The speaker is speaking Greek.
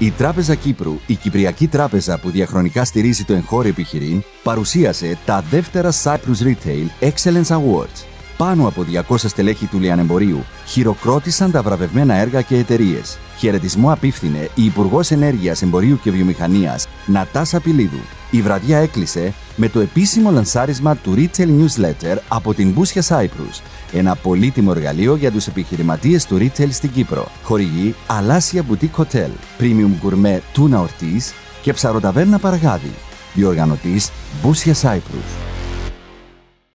Η Τράπεζα Κύπρου, η Κυπριακή Τράπεζα που διαχρονικά στηρίζει το εγχώριο επιχειρήν, παρουσίασε τα δεύτερα Cyprus Retail Excellence Awards. Πάνω από 200 στελέχη του λιανεμπορίου χειροκρότησαν τα βραβευμένα έργα και εταιρείες. Χαιρετισμό απίφθινε η Υπουργός Ενέργειας, Εμπορίου και Βιομηχανίας Νατάσα Πιλίδου. Η βραδιά έκλεισε με το επίσημο λανσάρισμα του Retail Newsletter από την Μπούσια Cyprus, ένα πολύτιμο εργαλείο για τους επιχειρηματίες του retail στην Κύπρο. Χορηγεί Αλάσια Boutique Hotel, Premium Gourmet Tuna Ortiz και Ψαροταβέρνα Παραγάδι. Διοργανωτής Μπούσια Cyprus.